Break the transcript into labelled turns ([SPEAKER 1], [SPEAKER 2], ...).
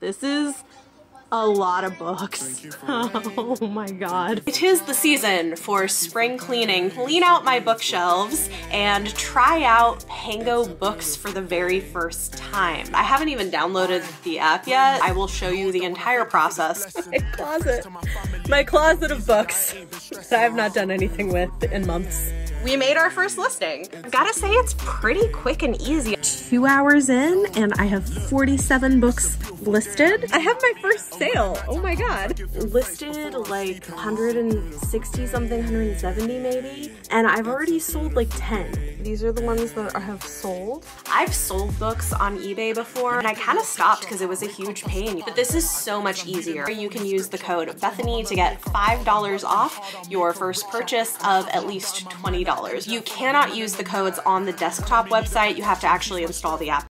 [SPEAKER 1] This is a lot of books. oh my god. It is the season for spring cleaning. Clean out my bookshelves and try out Pango Books for the very first time. I haven't even downloaded the app yet. I will show you the entire process. my closet. My closet of books that I have not done anything with in months. We made our first listing. Gotta say it's pretty quick and easy. Two hours in and I have 47 books listed. I have my first sale. Oh my god. Listed like 160 something, 170 maybe. And I've already sold like 10. These are the ones that I have sold. I've sold books on eBay before and I kind of stopped because it was a huge pain. But this is so much easier. You can use the code Bethany to get $5 off your first purchase of at least $20. You cannot use the codes on the desktop website. You have to actually install the app